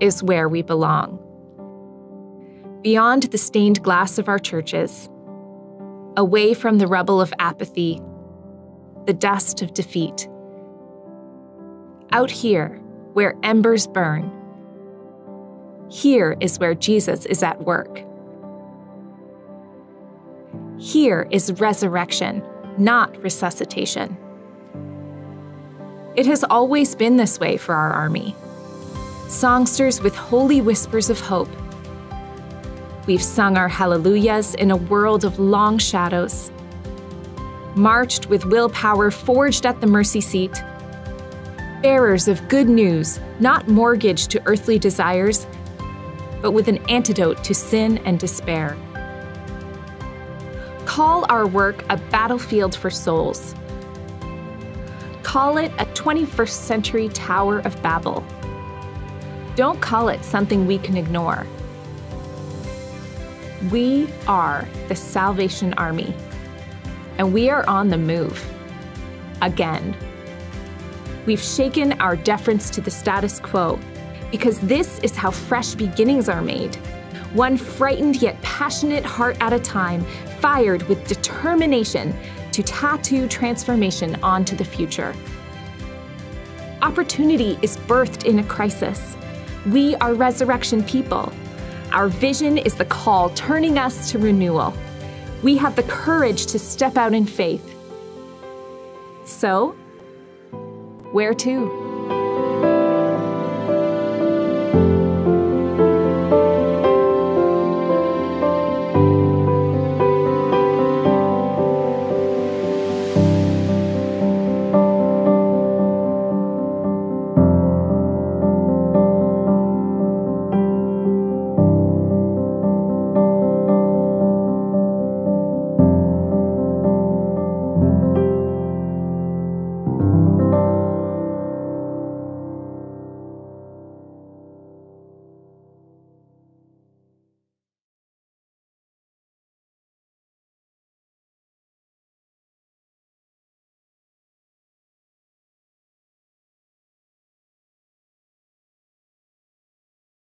is where we belong. Beyond the stained glass of our churches, away from the rubble of apathy, the dust of defeat. Out here, where embers burn, here is where Jesus is at work. Here is resurrection, not resuscitation. It has always been this way for our army. Songsters with holy whispers of hope. We've sung our hallelujahs in a world of long shadows, marched with willpower forged at the mercy seat, bearers of good news, not mortgaged to earthly desires, but with an antidote to sin and despair. Call our work a battlefield for souls. Call it a 21st century Tower of Babel. Don't call it something we can ignore. We are the Salvation Army, and we are on the move. Again. We've shaken our deference to the status quo because this is how fresh beginnings are made. One frightened yet passionate heart at a time, fired with determination to tattoo transformation onto the future. Opportunity is birthed in a crisis. We are resurrection people. Our vision is the call turning us to renewal. We have the courage to step out in faith. So, where to?